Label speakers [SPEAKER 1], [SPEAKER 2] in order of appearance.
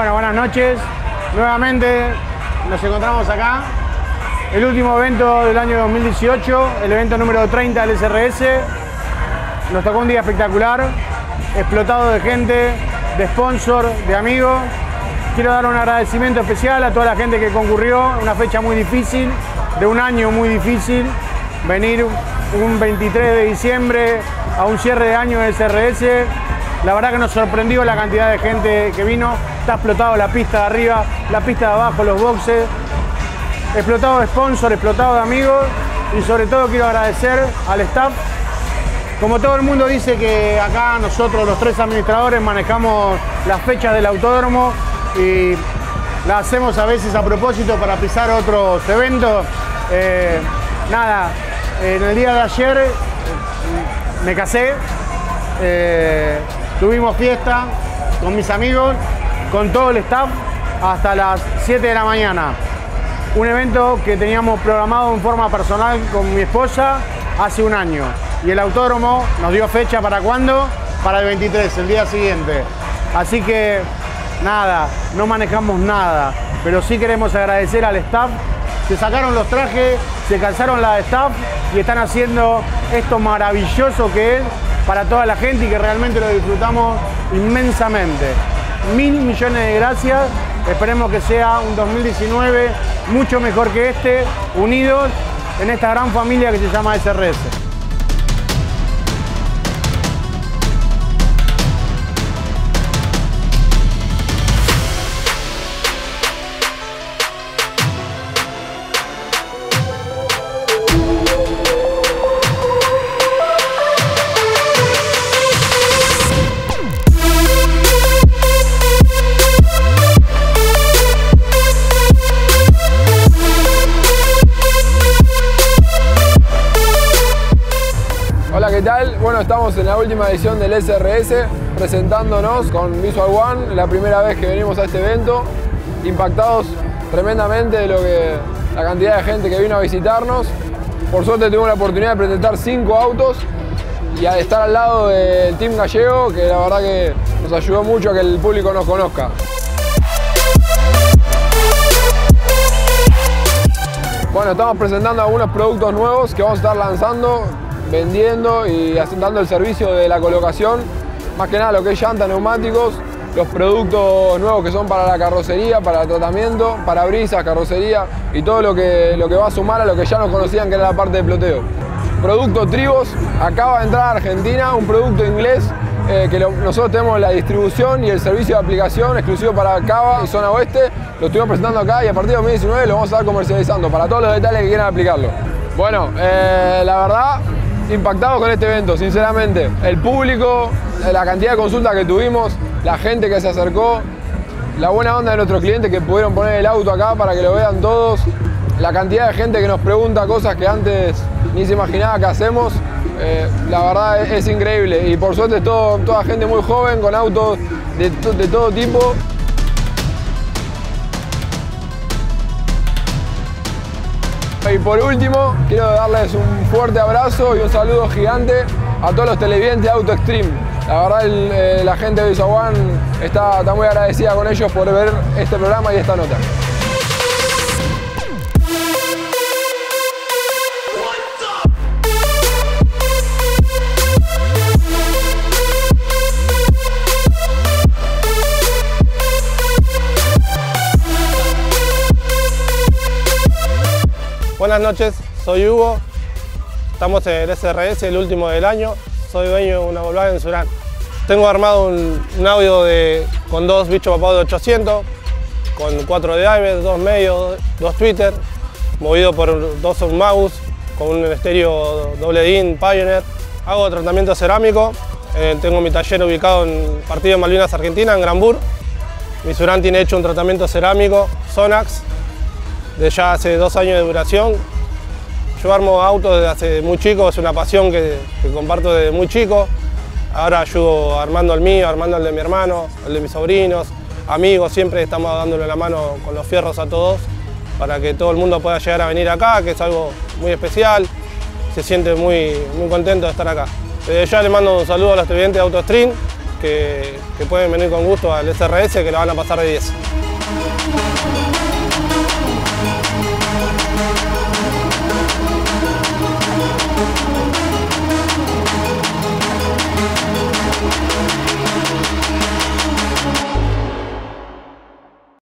[SPEAKER 1] Bueno, buenas noches. Nuevamente nos encontramos acá. El último evento del año 2018, el evento número 30 del SRS. Nos tocó un día espectacular, explotado de gente, de sponsor, de amigos. Quiero dar un agradecimiento especial a toda la gente que concurrió, una fecha muy difícil, de un año muy difícil. Venir un 23 de diciembre a un cierre de año de SRS. La verdad que nos sorprendió la cantidad de gente que vino. Está explotado la pista de arriba, la pista de abajo, los boxes. Explotado de sponsor, explotado de amigos. Y sobre todo quiero agradecer al staff. Como todo el mundo dice que acá nosotros los tres administradores manejamos las fechas del autódromo y la hacemos a veces a propósito para pisar otros eventos. Eh, nada, en el día de ayer eh, me casé, eh, tuvimos fiesta con mis amigos, con todo el staff, hasta las 7 de la mañana. Un evento que teníamos programado en forma personal con mi esposa hace un año. Y el autódromo nos dio fecha para cuándo? Para el 23, el día siguiente. Así que nada, no manejamos nada, pero sí queremos agradecer al staff. Se sacaron los trajes, se calzaron la staff y están haciendo esto maravilloso que es para toda la gente y que realmente lo disfrutamos inmensamente. Mil millones de gracias. Esperemos que sea un 2019 mucho mejor que este, unidos en esta gran familia que se llama SRS.
[SPEAKER 2] Estamos en la última edición del SRS presentándonos con Visual One, la primera vez que venimos a este evento, impactados tremendamente de lo que la cantidad de gente que vino a visitarnos. Por suerte tuvimos la oportunidad de presentar cinco autos y a estar al lado del Team Gallego, que la verdad que nos ayudó mucho a que el público nos conozca. Bueno, estamos presentando algunos productos nuevos que vamos a estar lanzando, vendiendo y dando el servicio de la colocación. Más que nada lo que es llanta, neumáticos, los productos nuevos que son para la carrocería, para el tratamiento, para brisas, carrocería y todo lo que, lo que va a sumar a lo que ya nos conocían que era la parte de ploteo. Producto Tribos, acaba de entrar a Argentina, un producto inglés eh, que nosotros tenemos la distribución y el servicio de aplicación exclusivo para Cava zona oeste. Lo estuvimos presentando acá y a partir de 2019 lo vamos a estar comercializando para todos los detalles que quieran aplicarlo. Bueno, eh, la verdad, impactados con este evento, sinceramente. El público, eh, la cantidad de consultas que tuvimos, la gente que se acercó, la buena onda de nuestros clientes que pudieron poner el auto acá para que lo vean todos, la cantidad de gente que nos pregunta cosas que antes ni se imaginaba que hacemos, eh, la verdad es, increíble y por suerte es todo, toda gente muy joven con autos de, de todo tipo. Y por último, quiero darles un fuerte abrazo y un saludo gigante a todos los televidentes de Auto Extreme. La verdad, eh, la gente de Isaguán está, está muy agradecida con ellos por ver este programa y esta nota.
[SPEAKER 3] Buenas noches, soy Hugo. Estamos en el SRS, el último del año. Soy dueño de una Volkswagen Surán. Tengo armado un, audio de, con dos bichos papados de 800, con cuatro drivers, dos medios, dos Twitter, movido por dos mouse, con un estéreo doble DIN Pioneer. Hago tratamiento cerámico. Eh, tengo mi taller ubicado en Partido de Malvinas, Argentina, en Granbur. Mi Surán tiene hecho un tratamiento cerámico Sonax de ya hace dos años de duración. Yo armo autos desde hace muy chico, es una pasión que, comparto desde muy chico. Ahora ayudo armando el mío, armando el de mi hermano, el de mis sobrinos, amigos, siempre estamos dándole la mano con los fierros a todos para que todo el mundo pueda llegar a venir acá, que es algo muy especial. Se siente muy, muy contento de estar acá. Desde ya le mando un saludo a los televidentes de AutoStream que, que pueden venir con gusto al SRS que la van a pasar de 10.